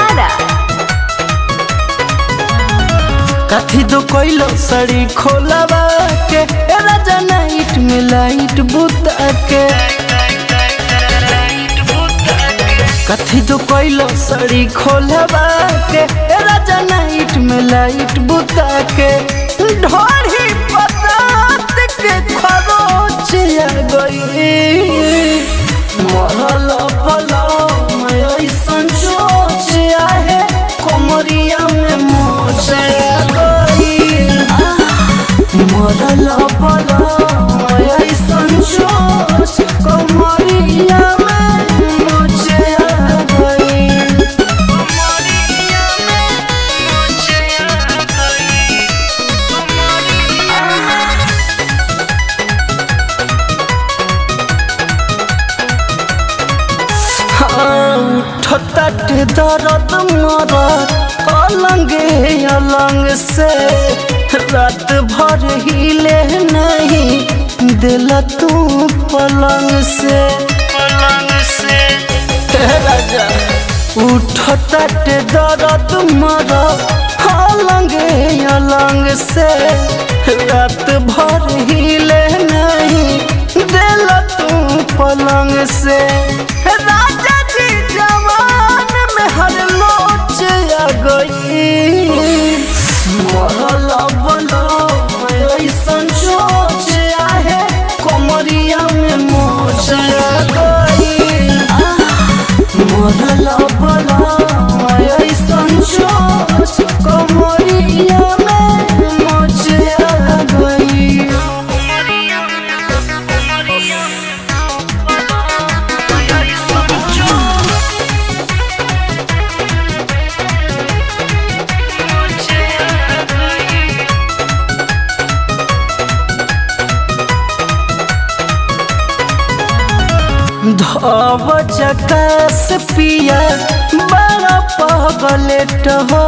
आरा। कथी दो कोइलो सड़ी खोलवा के राजा नाइट में लाइट बुता के कथी दो कोइलो सड़ी खोलवा के राजा नाइट में लाइट बुता के ढोरी उठताटे दर्द मरद अलंगे अलंग से रात भर हिले नहीं दिल तू पलंग से। पलंग से। राजा उठताटे दर्द मरद अलंगे अलंग से। रात भर हिले नहीं दिल तू पलंग से। धव जकास पिया बड़ा पगलेट हो।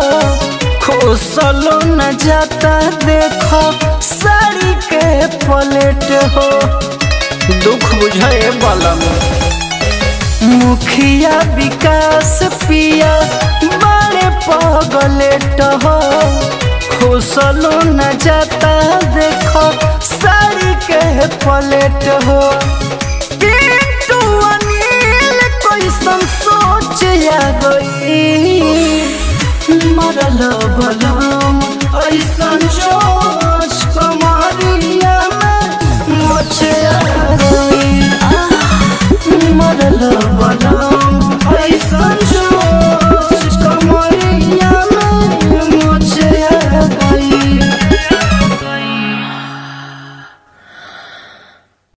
खोसलो न जाता देखो साड़ी के पलेट हो। दुख बुझे बलम मुखिया विकास पिया बड़े पगलेट हो। खोसलो न जाता देखो साड़ी के पलेट हो। कैसन सोच आ गई मरल बलम ऐसन सोच कमरिया में गई मरल बलम